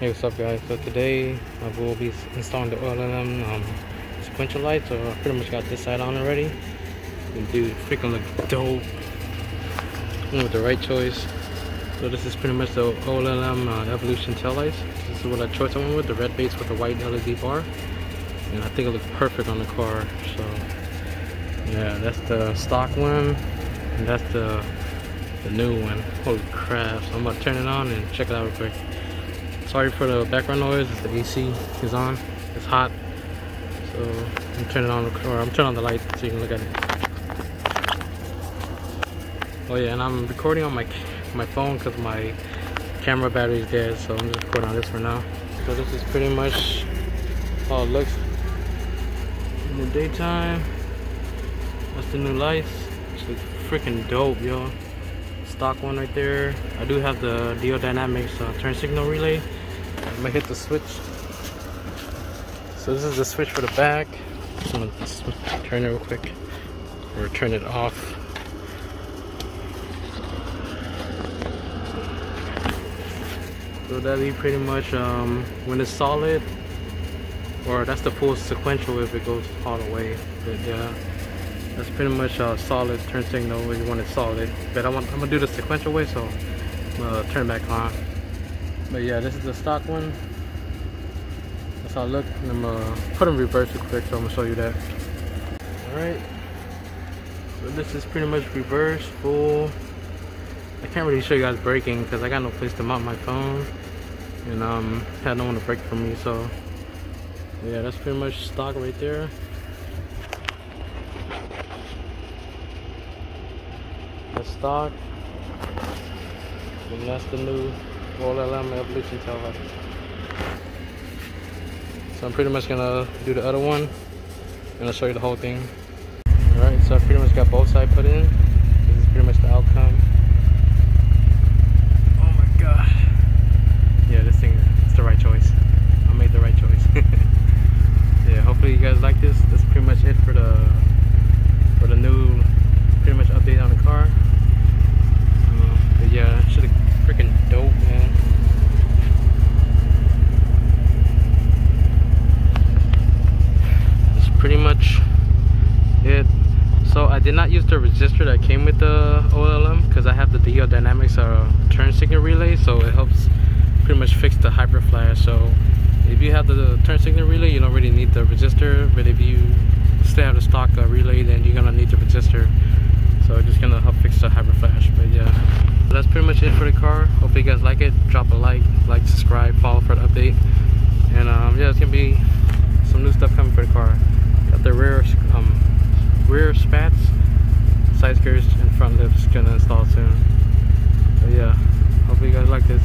what's up guys? So today I will be installing the oil um, sequential lights so I pretty much got this side on already. And dude freaking look dope. Went with the right choice. So this is pretty much the OLM uh, Evolution tail lights. This is what I chose I went with the red base with the white LED bar. And I think it looks perfect on the car so yeah that's the stock one and that's the the new one. Holy crap so I'm about to turn it on and check it out real quick sorry for the background noise the AC is on it's hot. So I'm turning on or I'm turning on the light so you can look at it. Oh yeah and I'm recording on my my phone because my camera battery is dead so I'm just recording on this for now. So this is pretty much how it looks in the daytime. That's the new lights. It's freaking dope yo. Stock one right there. I do have the Diode Dynamics uh, turn signal relay. I'm gonna hit the switch. So this is the switch for the back. I'm gonna turn it real quick or turn it off. So that be pretty much um, when it's solid, or that's the full sequential if it goes all the way. But yeah. That's pretty much a solid turn signal when you want it solid. But I want, I'm gonna do the sequential way, so I'm gonna turn back on. But yeah, this is the stock one. That's how it looks. I'm gonna put in reverse real quick, so I'm gonna show you that. Alright. So this is pretty much reverse, full. I can't really show you guys braking because I got no place to mount my phone. And um, had no one to brake for me, so yeah, that's pretty much stock right there. the stock. And that's the new Evolution tail. So I'm pretty much gonna do the other one and I'll show you the whole thing. Alright, so I pretty much got both sides put in. This is pretty much the outcome. Oh my god. Yeah, this thing, it's the right choice. I made the right choice. yeah, hopefully you guys like this. That's pretty much it for the for the new pretty much update on the car. Uh, but yeah, should have freaking dope, man. That's pretty much it. So I did not use that came with the OLM because I have the Diode Dynamics uh, turn signal relay, so it helps pretty much fix the hyper flash. So if you have the turn signal relay, you don't really need the resistor. But if you still have the stock uh, relay, then you're gonna need the resistor. So it's just gonna help fix the hyper flash but yeah. That's pretty much it for the car. Hope you guys like it. Drop a like like subscribe follow for the update. And um, yeah it's gonna be some new stuff coming for the car. Got the rear um, rear spats side skirts and front lips gonna install soon. But yeah hope you guys like this